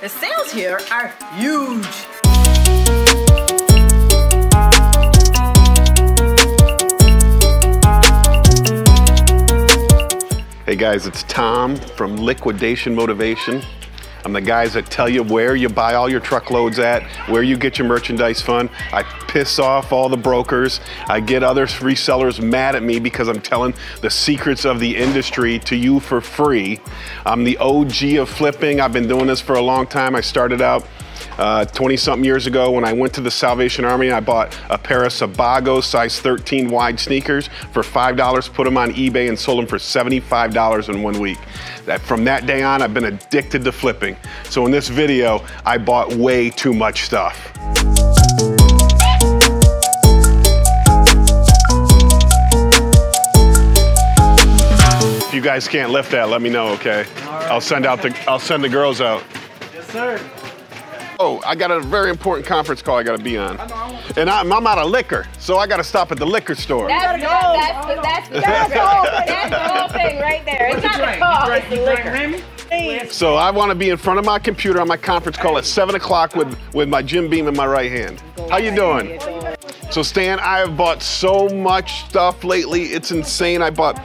The sales here are huge. Hey guys, it's Tom from Liquidation Motivation. I'm the guys that tell you where you buy all your truckloads at, where you get your merchandise fund. I piss off all the brokers. I get other resellers mad at me because I'm telling the secrets of the industry to you for free. I'm the OG of flipping. I've been doing this for a long time. I started out 20 uh, something years ago when I went to the Salvation Army. I bought a pair of Sebago size 13 wide sneakers for $5, put them on eBay and sold them for $75 in one week. That, from that day on, I've been addicted to flipping. So in this video, I bought way too much stuff. If you guys can't lift that, let me know, okay? Right. I'll send out the I'll send the girls out. Yes, sir. Oh, I got a very important conference call I got to be on. And I'm, I'm, out of liquor, so I got to stop at the liquor store. That's, that's, the, that's, the, that's, the whole thing. That's the whole thing right there. It's not the call, it's the liquor. So I want to be in front of my computer on my conference call at 7 o'clock with, with my Jim Beam in my right hand. How you doing? So Stan, I have bought so much stuff lately. It's insane. I bought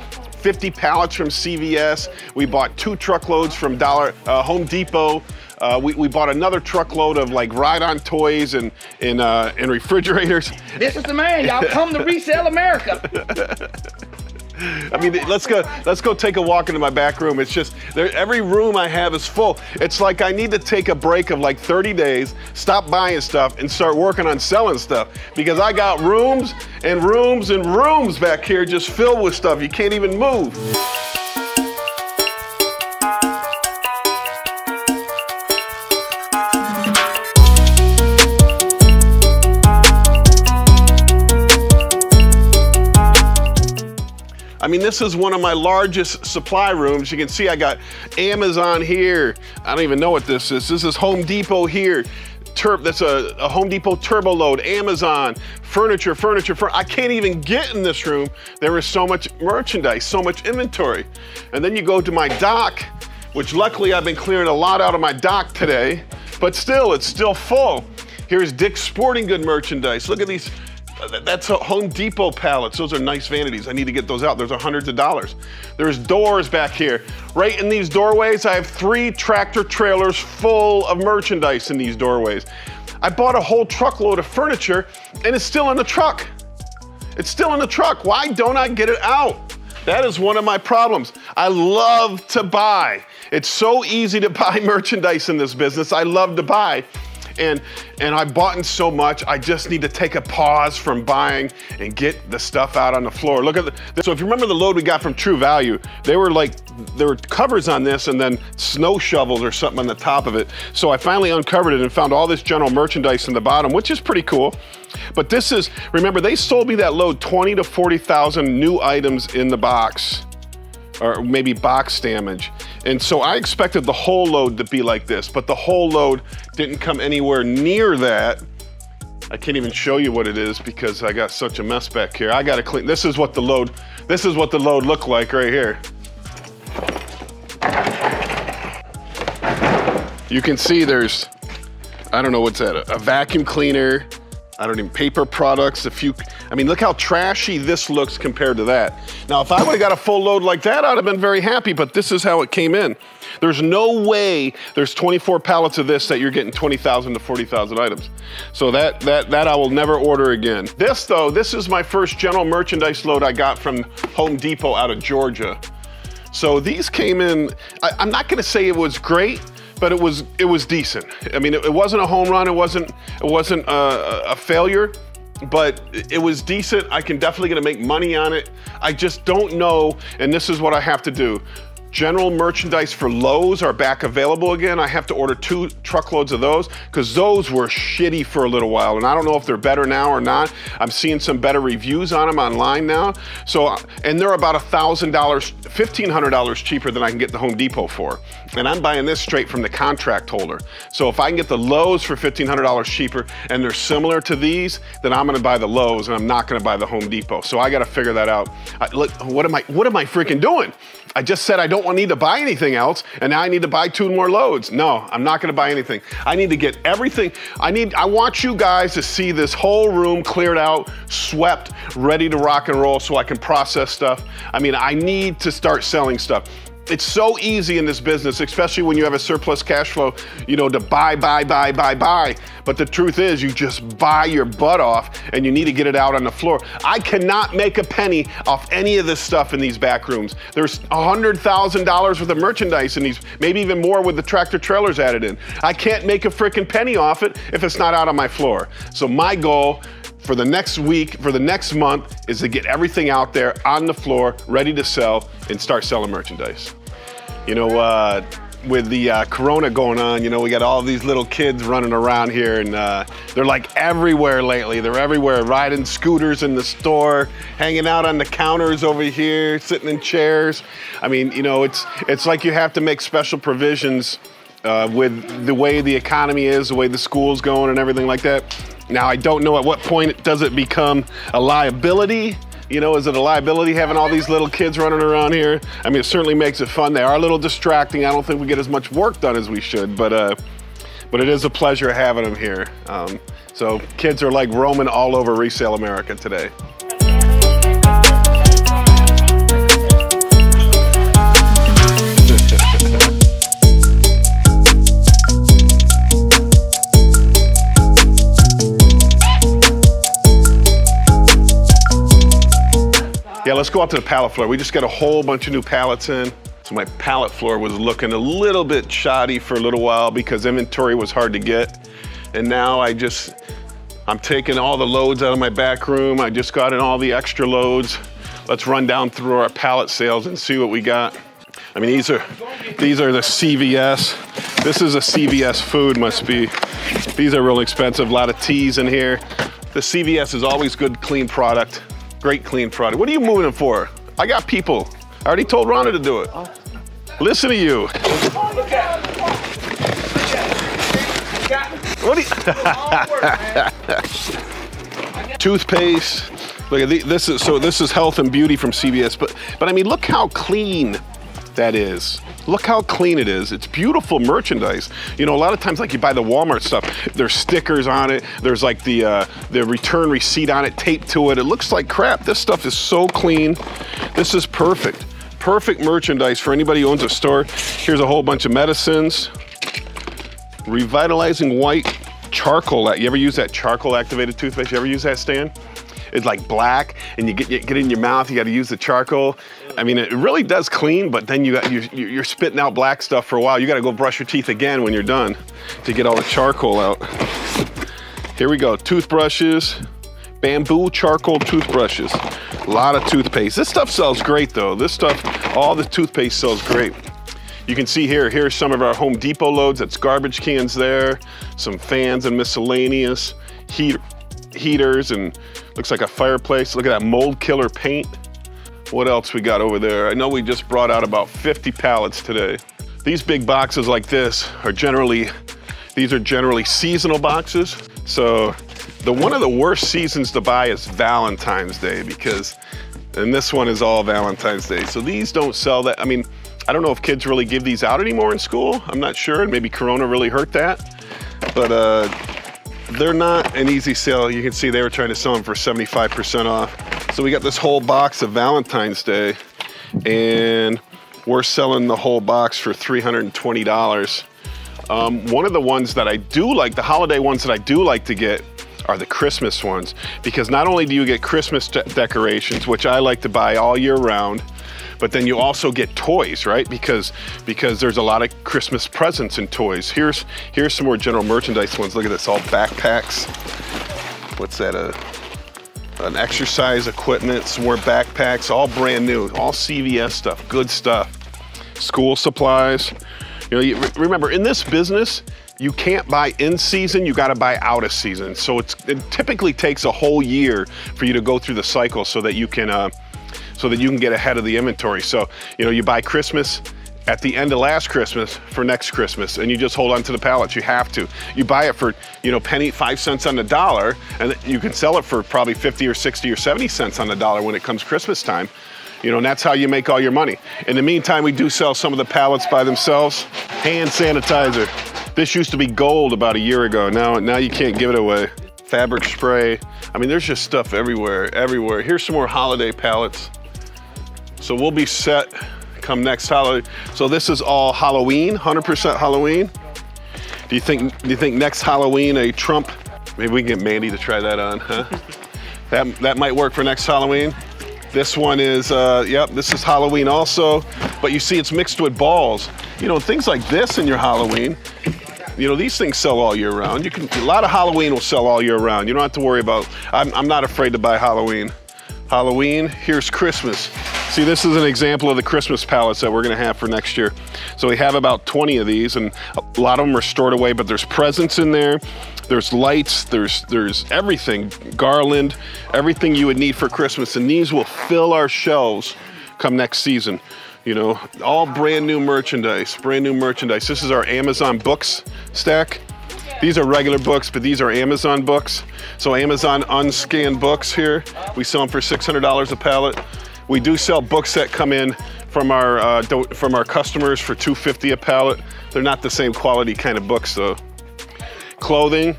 50 pallets from CVS. We bought two truckloads from Dollar uh, Home Depot. Uh, we, we bought another truckload of like ride-on toys and and, uh, and refrigerators. This is the man, y'all come to resell America. I mean, let's go. Let's go take a walk into my back room. It's just there, every room I have is full. It's like I need to take a break of like 30 days, stop buying stuff, and start working on selling stuff because I got rooms and rooms and rooms back here just filled with stuff. You can't even move. Mean, this is one of my largest supply rooms. You can see I got Amazon here. I don't even know what this is. This is Home Depot here. Tur that's a, a, Home Depot turbo load, Amazon, furniture, furniture, furniture. I can't even get in this room. There is so much merchandise, so much inventory. And then you go to my dock, which luckily I've been clearing a lot out of my dock today, but still, it's still full. Here's Dick's Sporting Good merchandise. Look at these that's a Home Depot pallets. Those are nice vanities. I need to get those out. There's hundreds of dollars. There's doors back here. Right in these doorways, I have three tractor trailers full of merchandise in these doorways. I bought a whole truckload of furniture and it's still in the truck. It's still in the truck. Why don't I get it out? That is one of my problems. I love to buy. It's so easy to buy merchandise in this business. I love to buy and and I bought in so much. I just need to take a pause from buying and get the stuff out on the floor. Look at the, so if you remember the load we got from True Value, they were like there were covers on this and then snow shovels or something on the top of it. So I finally uncovered it and found all this general merchandise in the bottom, which is pretty cool. But this is remember they sold me that load 20 to 40,000 new items in the box or maybe box damage. And so I expected the whole load to be like this, but the whole load didn't come anywhere near that. I can't even show you what it is because I got such a mess back here. I gotta clean, this is what the load, this is what the load looked like right here. You can see there's, I don't know what's that, a vacuum cleaner, I don't even, paper products, a few, I mean, look how trashy this looks compared to that. Now, if I would have got a full load like that, I'd have been very happy, but this is how it came in. There's no way there's 24 pallets of this that you're getting 20,000 to 40,000 items. So that, that, that I will never order again. This though, this is my first general merchandise load I got from Home Depot out of Georgia. So these came in, I, I'm not gonna say it was great, but it was it was decent. I mean, it, it wasn't a home run. It wasn't it wasn't uh, a, a failure, but it was decent. I can definitely gonna make money on it. I just don't know, and this is what I have to do. General merchandise for Lowe's are back available again. I have to order two truckloads of those because those were shitty for a little while. And I don't know if they're better now or not. I'm seeing some better reviews on them online now. So, uh, and they're about $1,000, $1,500 cheaper than I can get the Home Depot for. And I'm buying this straight from the contract holder. So if I can get the Lowe's for $1,500 cheaper and they're similar to these, then I'm gonna buy the Lowe's and I'm not gonna buy the Home Depot. So I gotta figure that out. I, look, what am I, what am I freaking doing? I just said I don't don't need to buy anything else, and now I need to buy two more loads. No, I'm not gonna buy anything. I need to get everything. I need, I want you guys to see this whole room cleared out, swept, ready to rock and roll so I can process stuff. I mean, I need to start selling stuff. It's so easy in this business, especially when you have a surplus cash flow, you know, to buy, buy, buy, buy, buy. But the truth is, you just buy your butt off and you need to get it out on the floor. I cannot make a penny off any of this stuff in these back rooms. There's $100,000 worth of merchandise in these, maybe even more with the tractor trailers added in. I can't make a freaking penny off it if it's not out on my floor. So my goal for the next week, for the next month, is to get everything out there on the floor, ready to sell, and start selling merchandise. You know, uh, with the uh, corona going on, you know, we got all these little kids running around here and uh, they're like everywhere lately. They're everywhere, riding scooters in the store, hanging out on the counters over here, sitting in chairs. I mean, you know, it's, it's like you have to make special provisions uh, with the way the economy is, the way the school's going and everything like that. Now, I don't know at what point does it become a liability. You know, is it a liability having all these little kids running around here? I mean, it certainly makes it fun. They are a little distracting. I don't think we get as much work done as we should, but uh, but it is a pleasure having them here. Um, so kids are like roaming all over resale America today. Go out to the pallet floor. We just got a whole bunch of new pallets in. So my pallet floor was looking a little bit shoddy for a little while because inventory was hard to get. And now I just, I'm taking all the loads out of my back room. I just got in all the extra loads. Let's run down through our pallet sales and see what we got. I mean, these are, these are the CVS. This is a CVS food, must be. These are real expensive, a lot of teas in here. The CVS is always good, clean product. Great clean Friday. What are you moving for? I got people. I already told Rhonda to do it. Listen to you. What you... Toothpaste. Look at the, this is so this is health and beauty from CVS, but but I mean look how clean that is. Look how clean it is. It's beautiful merchandise. You know, a lot of times, like you buy the Walmart stuff, there's stickers on it. There's like the uh, the return receipt on it taped to it. It looks like crap. This stuff is so clean. This is perfect. Perfect merchandise for anybody who owns a store. Here's a whole bunch of medicines. Revitalizing white charcoal. You ever use that charcoal activated toothpaste? You ever use that, Stan? It's like black, and you get get it in your mouth. You got to use the charcoal. I mean, it really does clean, but then you got you you're spitting out black stuff for a while. You got to go brush your teeth again when you're done to get all the charcoal out. Here we go. Toothbrushes, bamboo charcoal toothbrushes. A lot of toothpaste. This stuff sells great though. This stuff, all the toothpaste sells great. You can see here, here's some of our Home Depot loads. That's garbage cans there, some fans and miscellaneous, heat, heaters and Looks like a fireplace. Look at that mold killer paint. What else we got over there? I know we just brought out about 50 pallets today. These big boxes like this are generally, these are generally seasonal boxes. So the one of the worst seasons to buy is Valentine's Day because, and this one is all Valentine's Day. So these don't sell that. I mean, I don't know if kids really give these out anymore in school. I'm not sure. Maybe Corona really hurt that. But uh, they're not an easy sale. You can see they were trying to sell them for 75% off. So we got this whole box of Valentine's Day and we're selling the whole box for $320. Um, one of the ones that I do like, the holiday ones that I do like to get are the Christmas ones because not only do you get Christmas de decorations, which I like to buy all year round, but then you also get toys, right? Because because there's a lot of Christmas presents and toys. Here's here's some more general merchandise ones. Look at this, all backpacks. What's that? A an exercise equipment, some more backpacks, all brand new, all CVS stuff, good stuff. School supplies. You know, you, remember in this business, you can't buy in season, you gotta buy out of season. So it typically takes a whole year for you to go through the cycle so that you can uh, so that you can get ahead of the inventory. So, you know, you buy Christmas at the end of last Christmas for next Christmas, and you just hold on to the pallets. You have to. You buy it for, you know, penny, five cents on the dollar, and you can sell it for probably 50 or 60 or 70 cents on the dollar when it comes Christmas time. You know, and that's how you make all your money. In the meantime, we do sell some of the pallets by themselves. Hand sanitizer. This used to be gold about a year ago. Now, now you can't give it away. Fabric spray. I mean, there's just stuff everywhere, everywhere. Here's some more holiday pallets. So we'll be set come next Halloween. So this is all Halloween, 100% Halloween. Do you think do you think next Halloween a Trump? Maybe we can get Mandy to try that on, huh? that that might work for next Halloween. This one is, uh, yep, this is Halloween also, but you see it's mixed with balls. You know, things like this in your Halloween, you know, these things sell all year round. You can, a lot of Halloween will sell all year round. You don't have to worry about, I'm, I'm not afraid to buy Halloween. Halloween, here's Christmas. See, this is an example of the Christmas pallets that we're gonna have for next year. So we have about 20 of these and a lot of them are stored away, but there's presents in there, there's lights, there's, there's everything, garland, everything you would need for Christmas. And these will fill our shelves come next season. You know, all brand new merchandise, brand new merchandise. This is our Amazon books stack. These are regular books, but these are Amazon books. So Amazon unscanned books here. We sell them for $600 a pallet. We do sell books that come in from our uh, from our customers for 250 a pallet. They're not the same quality kind of books though. Clothing,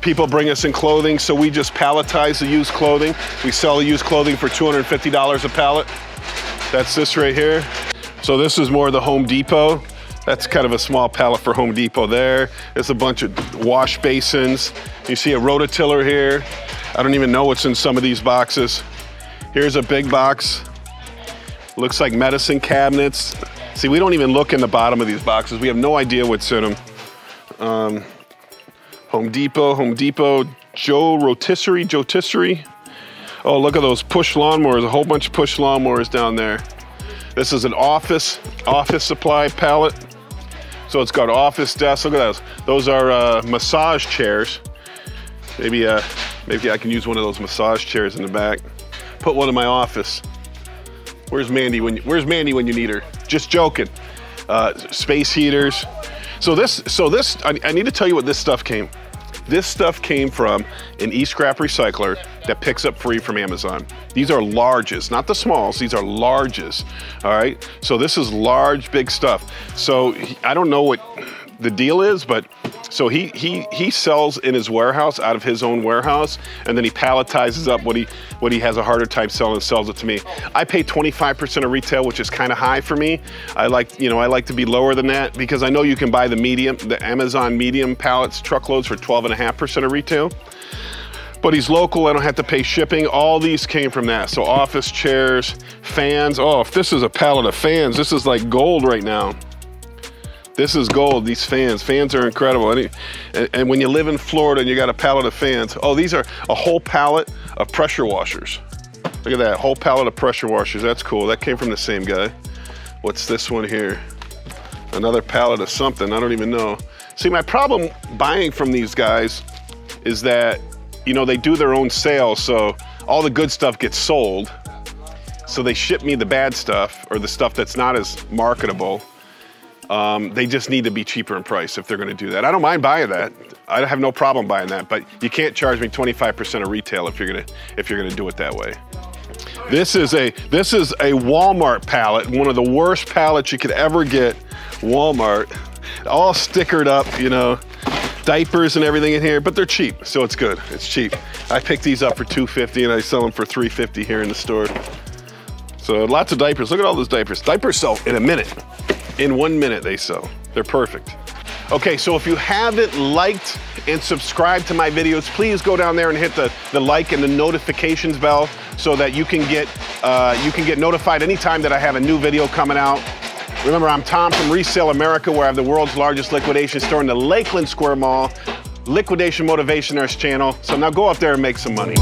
people bring us in clothing, so we just palletize the used clothing. We sell the used clothing for $250 a pallet. That's this right here. So this is more the Home Depot. That's kind of a small pallet for Home Depot there. There's a bunch of wash basins. You see a rototiller here. I don't even know what's in some of these boxes. Here's a big box. Looks like medicine cabinets. See, we don't even look in the bottom of these boxes. We have no idea what's in them. Um, Home Depot, Home Depot, Joe Rotisserie, Joe Tisserie. Oh, look at those push lawnmowers, a whole bunch of push lawnmowers down there. This is an office, office supply pallet. So it's got office desks. Look at those. Those are uh, massage chairs. Maybe, uh, maybe I can use one of those massage chairs in the back put one in my office. Where's Mandy when Where's Mandy when you need her? Just joking. Uh, space heaters. So this, so this, I, I need to tell you what this stuff came. This stuff came from an e-scrap recycler that picks up free from Amazon. These are larges, not the smalls, these are larges, all right? So this is large, big stuff. So I don't know what the deal is, but so he he he sells in his warehouse out of his own warehouse, and then he palletizes up what he what he has a harder time selling and sells it to me. I pay 25% of retail, which is kind of high for me. I like you know I like to be lower than that because I know you can buy the medium, the Amazon medium pallets truckloads for 12.5% of retail. But he's local, I don't have to pay shipping. All these came from that. So office chairs, fans. Oh, if this is a pallet of fans, this is like gold right now. This is gold, these fans. Fans are incredible. And, and when you live in Florida and you got a pallet of fans, oh, these are a whole pallet of pressure washers. Look at that, whole pallet of pressure washers. That's cool. That came from the same guy. What's this one here? Another pallet of something, I don't even know. See, my problem buying from these guys is that, you know, they do their own sales, so all the good stuff gets sold. So they ship me the bad stuff or the stuff that's not as marketable. Um, they just need to be cheaper in price if they're going to do that. I don't mind buying that. I have no problem buying that, but you can't charge me 25% of retail if you're going to if you're to do it that way. This is a this is a Walmart pallet, one of the worst pallets you could ever get. Walmart, all stickered up, you know, diapers and everything in here, but they're cheap, so it's good. It's cheap. I picked these up for 250 and I sell them for 350 here in the store. So lots of diapers. Look at all those diapers. Diapers sell in a minute. In one minute they sell. They're perfect. Okay, so if you haven't liked and subscribed to my videos, please go down there and hit the, the like and the notifications bell so that you can get uh, you can get notified anytime that I have a new video coming out. Remember, I'm Tom from Resale America, where I have the world's largest liquidation store in the Lakeland Square Mall, Liquidation Motivationers channel. So now go up there and make some money.